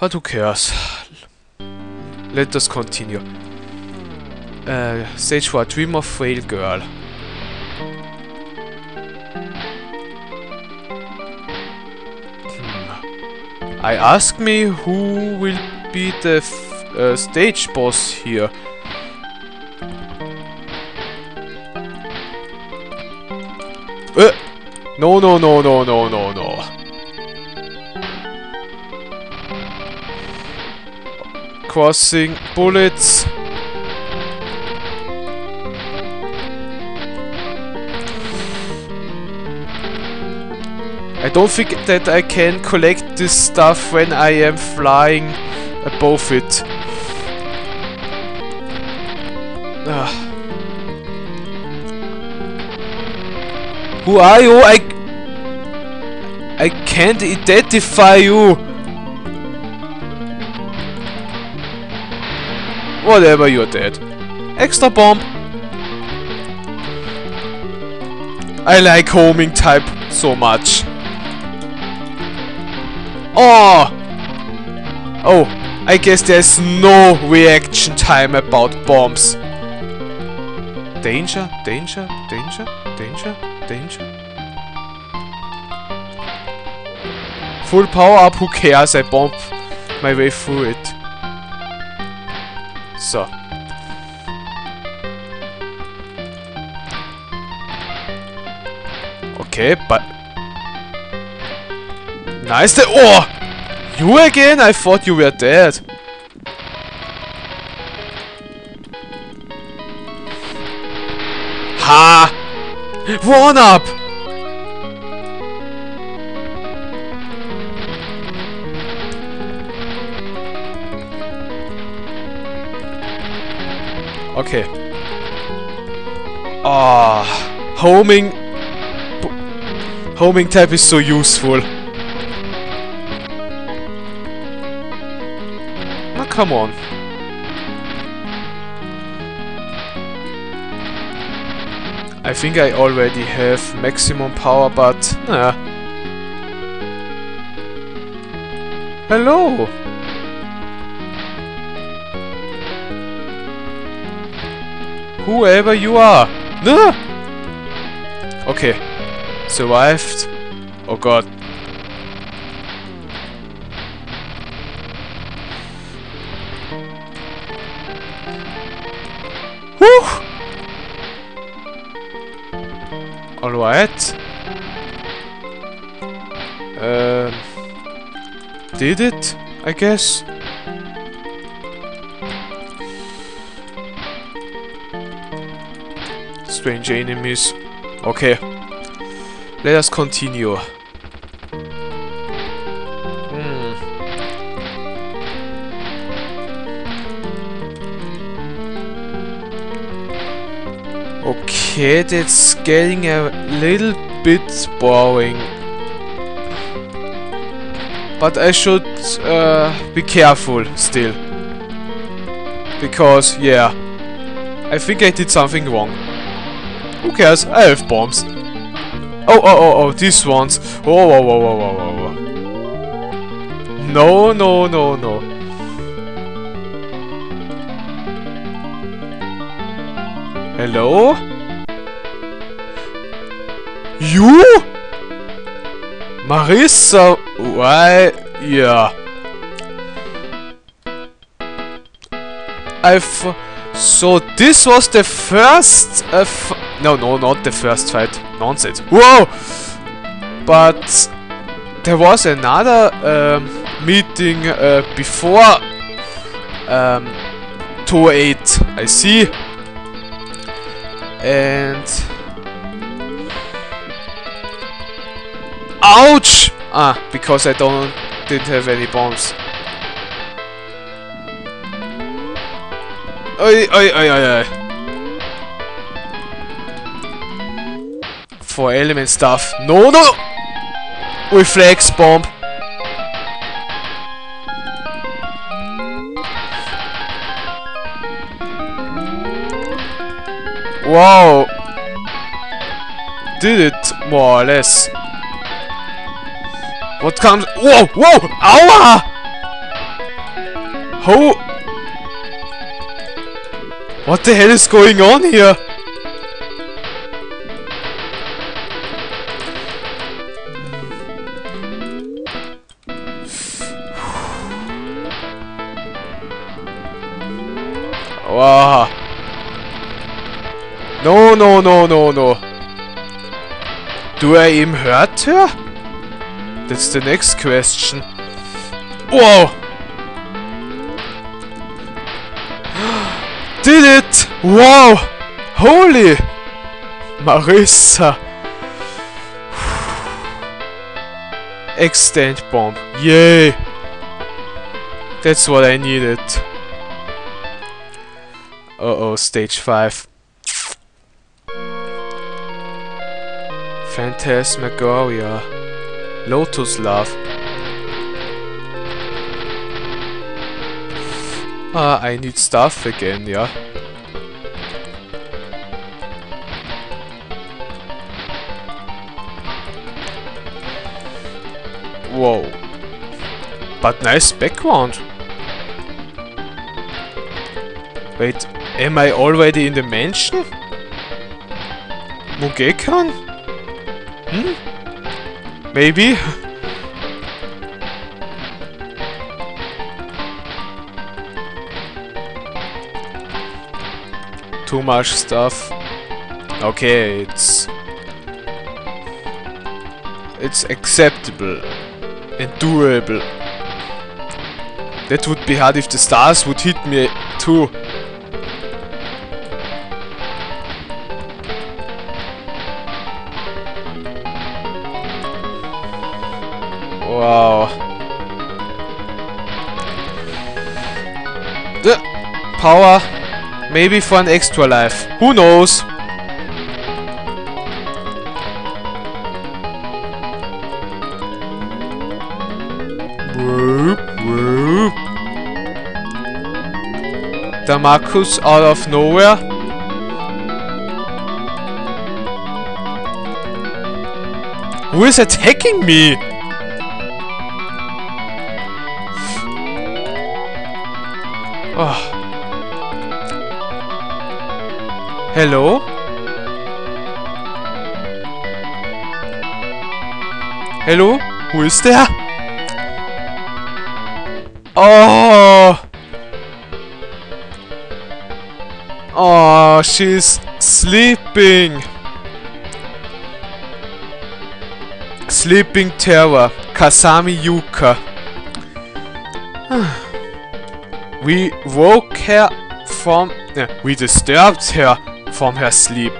But who cares? Let us continue. Uh, stage 4, Dream of Frail Girl. Hmm. I ask me who will be the uh, stage boss here. Uh, no, no, no, no, no, no, no. Crossing bullets. I don't think that I can collect this stuff when I am flying above it. Ah. Who are you? I... I can't identify you! Whatever, you're dead. Extra bomb! I like homing type so much. Oh! Oh, I guess there's no reaction time about bombs. Danger, danger, danger, danger, danger. Full power up, who cares? I bomb my way through it. So. Okay, but Nice. The oh! You again? I thought you were dead. Ha! One up! Okay. Ah, homing. Homing type is so useful. Now come on. I think I already have maximum power, but... Nah. Hello! Whoever you are! Okay. Survived. Oh god. Alright. Um, did it, I guess? Strange enemies. Okay. Let us continue. Okay, that's getting a little bit boring. But I should uh, be careful still. Because, yeah. I think I did something wrong. Who cares? I have bombs. Oh, oh, oh, oh, these ones. Whoa, whoa, whoa, whoa, whoa, whoa, whoa. No, no, no, no. Hello? You? Marisa? Why? Yeah. I've... So this was the first... Uh, no, no, not the first fight. Nonsense. Whoa! But... There was another um, meeting uh, before... Um, 208. I see. And... Ouch! Ah, because I don't didn't have any bombs. Oi, oi, oi, oi, oi. For element stuff. No, no! Reflex bomb. Wow. Did it, more or less. What comes? Whoa! Whoa! Aua! Ah! How? What the hell is going on here? No, no, no, no, no. Do I even hurt her? That's the next question. Whoa! Did it! Wow! Holy! Marisa! Extend bomb. Yay! That's what I needed. Uh-oh, stage 5. Phantasmagoria. Lotus Love. Ah, I need stuff again, yeah. Whoa. But nice background. Wait, am I already in the mansion? Mugenkan? Hmm? Maybe? Too much stuff. Okay, it's... It's acceptable. And doable. That would be hard if the stars would hit me too. Power. Maybe for an extra life. Who knows? The Marcus out of nowhere. Who is attacking me? Oh. Hello? Hello? Who is there? Oh! Oh, she's sleeping. Sleeping Terror, Kazami Yuka. we woke her from... Uh, we disturbed her from her sleep.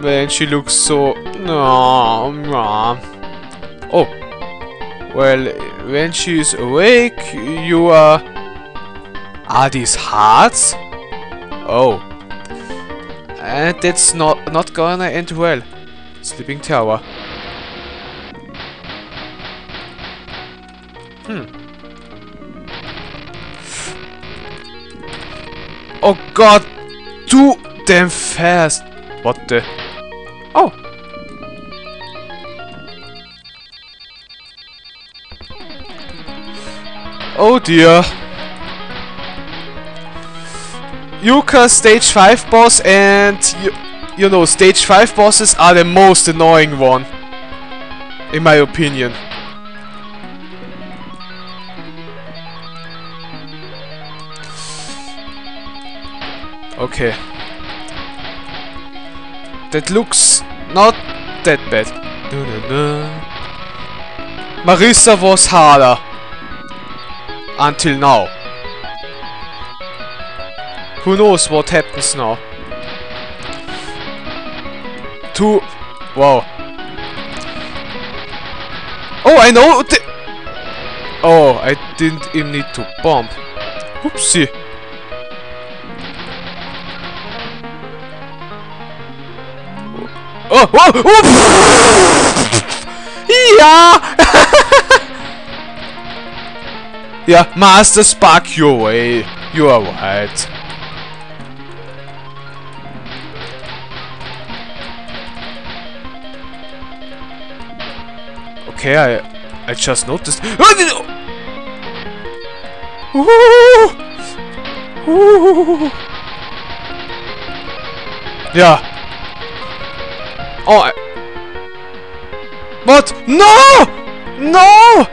Man, she looks so... No. Oh. Well, when she's awake, you are... Are these hearts? Oh. And that's not, not gonna end well. Sleeping Terror. Hmm. Oh god! Too damn fast! What the? Oh! Oh dear! Yuka stage 5 boss and you, you know stage 5 bosses are the most annoying one in my opinion. Okay. That looks not that bad. Marisa was harder. Until now. Who knows what happens now? Two... Wow. Oh, I know! Oh, I didn't even need to bomb. Oopsie. Oh, oh, oh! yeah! yeah, Master Spark your way. You are right. Okay, I I just noticed. Ooh. Yeah. Oh. I what? No! No!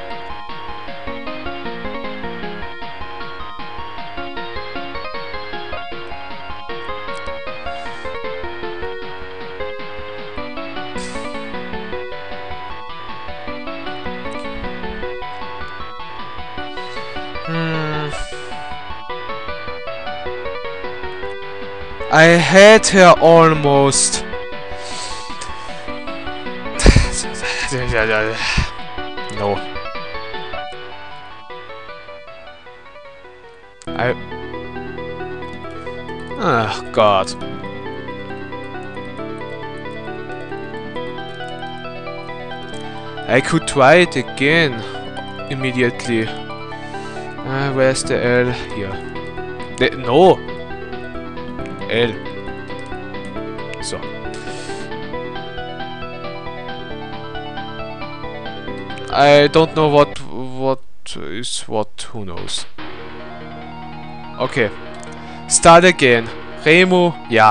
Hmm. I had her almost. No. I. Oh God. I could try it again immediately. Uh, where's the L? Here. The, no! L. So. I don't know what what is what, who knows. Okay. Start again. Reimu, ja.